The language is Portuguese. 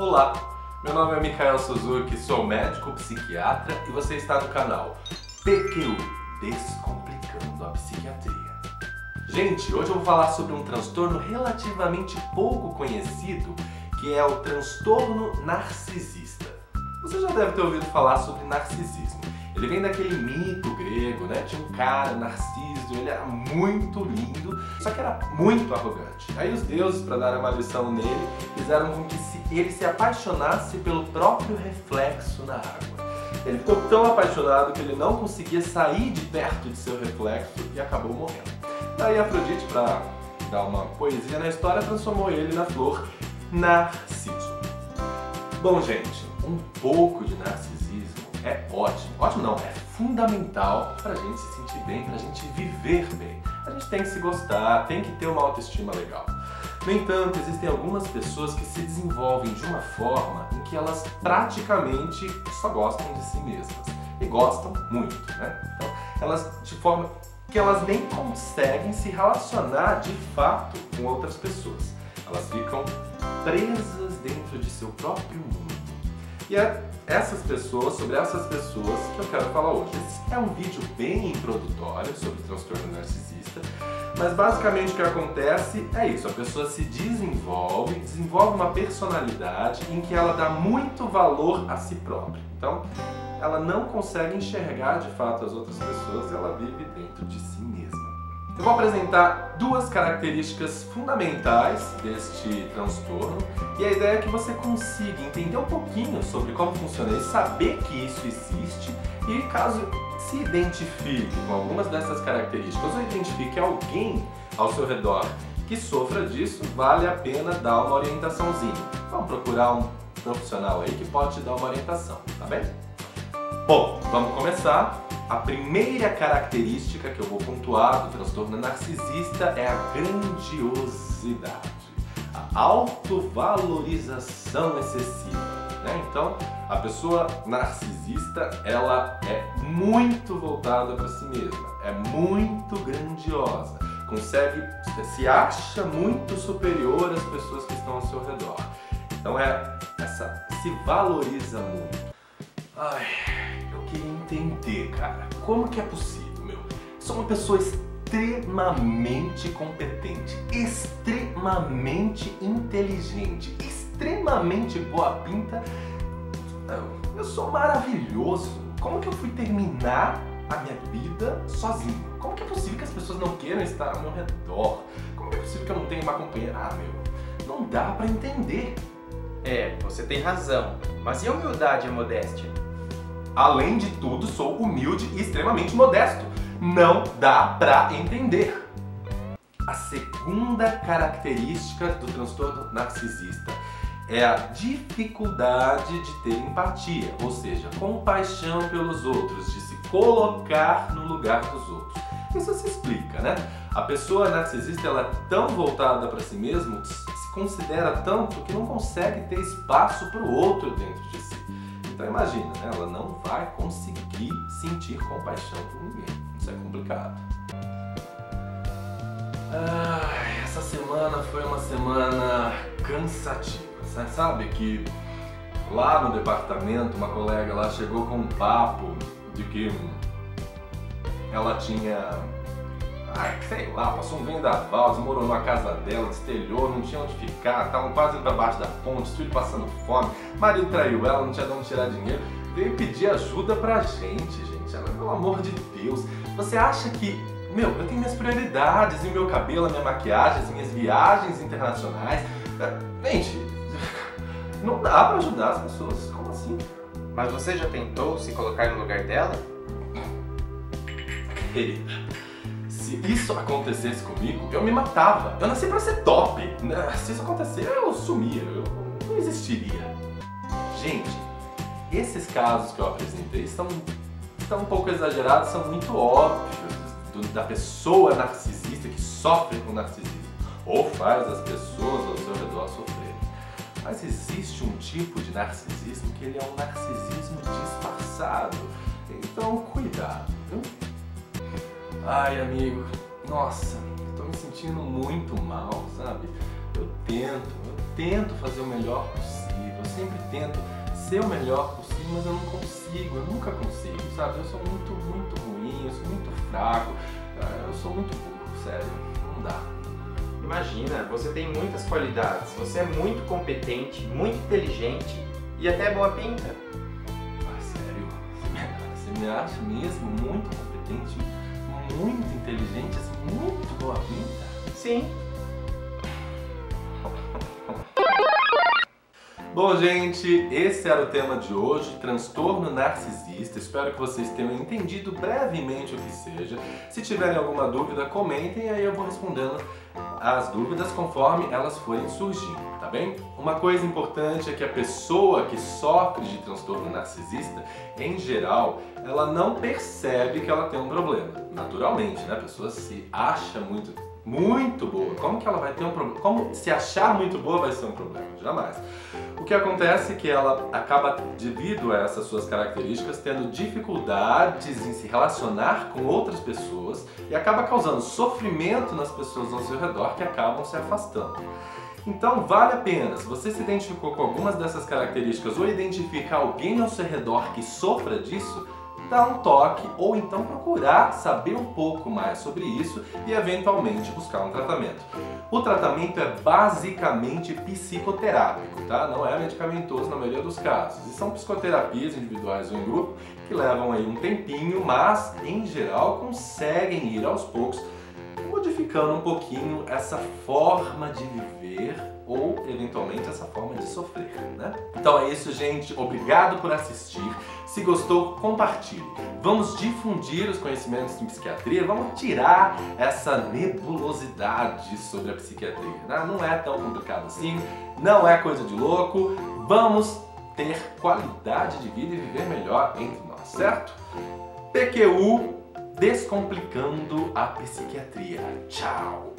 Olá, meu nome é Mikael Suzuki, sou médico psiquiatra e você está no canal PQU Descomplicando a Psiquiatria. Gente, hoje eu vou falar sobre um transtorno relativamente pouco conhecido que é o transtorno narcisista. Você já deve ter ouvido falar sobre narcisismo. Ele vem daquele mito grego, né? Tinha um cara, Narciso, ele era muito lindo, só que era muito arrogante. Aí os deuses, para dar uma lição nele, fizeram com que ele se apaixonasse pelo próprio reflexo na água. Ele ficou tão apaixonado que ele não conseguia sair de perto de seu reflexo e acabou morrendo. Daí Afrodite, para dar uma poesia na história, transformou ele na flor Narciso. Bom, gente, um pouco de narcisismo é ótimo. Ótimo não, é fundamental para a gente se sentir bem, para a gente viver bem. A gente tem que se gostar, tem que ter uma autoestima legal. No entanto, existem algumas pessoas que se desenvolvem de uma forma em que elas praticamente só gostam de si mesmas. E gostam muito, né? Então, elas de forma que elas nem conseguem se relacionar de fato com outras pessoas. Elas ficam presas dentro de seu próprio mundo. E é essas pessoas, sobre essas pessoas que eu quero falar hoje. Esse é um vídeo bem introdutório sobre transtorno narcisista, mas basicamente o que acontece é isso, a pessoa se desenvolve, desenvolve uma personalidade em que ela dá muito valor a si própria. Então, ela não consegue enxergar de fato as outras pessoas, ela vive dentro de si mesma. Eu vou apresentar duas características fundamentais deste transtorno e a ideia é que você consiga entender um pouquinho sobre como funciona e saber que isso existe e caso se identifique com algumas dessas características ou identifique alguém ao seu redor que sofra disso, vale a pena dar uma orientaçãozinha. Vamos procurar um profissional aí que pode te dar uma orientação, tá bem? Bom, vamos começar a primeira característica que eu vou pontuar do transtorno narcisista é a grandiosidade, a autovalorização excessiva. Né? Então, a pessoa narcisista ela é muito voltada para si mesma, é muito grandiosa, consegue se acha muito superior às pessoas que estão ao seu redor. Então é essa se valoriza muito. Ai, entender, cara, como que é possível, meu? Sou uma pessoa extremamente competente, extremamente inteligente, extremamente boa pinta. Eu sou maravilhoso. Como que eu fui terminar a minha vida sozinho? Como que é possível que as pessoas não queiram estar ao meu redor? Como que é possível que eu não tenha uma companheira? Ah, meu, não dá para entender. É, você tem razão. Mas e a humildade e a modéstia? Além de tudo, sou humilde e extremamente modesto. Não dá pra entender. A segunda característica do transtorno narcisista é a dificuldade de ter empatia, ou seja, compaixão pelos outros, de se colocar no lugar dos outros. Isso se explica, né? A pessoa narcisista ela é tão voltada para si mesma, se considera tanto que não consegue ter espaço para o outro dentro de. Então imagina, né? ela não vai conseguir sentir compaixão por ninguém. Isso é complicado. Ah, essa semana foi uma semana cansativa. Sabe que lá no departamento uma colega lá chegou com um papo de que ela tinha Ai, sei lá, passou um vendaval, desmoronou a casa dela, destelhou, não tinha onde ficar, estavam quase indo pra baixo da ponte, filho passando fome, marido traiu ela, não tinha de onde tirar dinheiro, veio pedir ajuda pra gente, gente. Ela, pelo amor de Deus, você acha que, meu, eu tenho minhas prioridades, e o meu cabelo, a minha maquiagem, as minhas viagens internacionais. É, gente, não dá pra ajudar as pessoas, como assim? Mas você já tentou se colocar no lugar dela? Querida, se isso acontecesse comigo, eu me matava. Eu nasci pra ser top. Né? Se isso acontecer, eu sumia, eu não existiria. Gente, esses casos que eu apresentei estão, um pouco exagerados, são muito óbvios do, da pessoa narcisista que sofre com narcisismo ou faz as pessoas ao seu redor sofrerem. Mas existe um tipo de narcisismo que ele é um narcisismo disfarçado. Então, cuidado, viu? Ai, amigo, nossa, tô me sentindo muito mal, sabe? Eu tento, eu tento fazer o melhor possível, possível. Eu sempre tento ser o melhor possível, mas eu não consigo, eu nunca consigo, sabe? Eu sou muito, muito ruim, eu sou muito fraco, ah, eu sou muito burro, sério, não dá. Imagina, você tem muitas qualidades, você é muito competente, muito inteligente e até boa pinta. Ah, sério? Você me acha mesmo muito competente, muito inteligente, assim, muito boa pinta? Sim. Bom, gente, esse era o tema de hoje, transtorno narcisista. Espero que vocês tenham entendido brevemente o que seja. Se tiverem alguma dúvida, comentem e aí eu vou respondendo as dúvidas conforme elas forem surgindo, tá bem? Uma coisa importante é que a pessoa que sofre de transtorno narcisista, em geral, ela não percebe que ela tem um problema. Naturalmente, né? A pessoa se acha muito muito boa. Como que ela vai ter um problema? Como se achar muito boa vai ser um problema? Jamais. O que acontece é que ela acaba, devido a essas suas características, tendo dificuldades em se relacionar com outras pessoas e acaba causando sofrimento nas pessoas ao seu redor que acabam se afastando. Então vale a pena, se você se identificou com algumas dessas características ou identificar alguém ao seu redor que sofra disso, dar um toque ou então procurar saber um pouco mais sobre isso e eventualmente buscar um tratamento. O tratamento é basicamente psicoterápico, tá? Não é medicamentoso na maioria dos casos. E são psicoterapias individuais ou em grupo que levam aí um tempinho, mas em geral conseguem ir aos poucos modificando um pouquinho essa forma de viver ou eventualmente essa forma de sofrer, né? Então é isso, gente. Obrigado por assistir. Se gostou, compartilhe. Vamos difundir os conhecimentos em psiquiatria, vamos tirar essa nebulosidade sobre a psiquiatria. Né? Não é tão complicado assim, não é coisa de louco. Vamos ter qualidade de vida e viver melhor entre nós, certo? PQU Descomplicando a Psiquiatria. Tchau!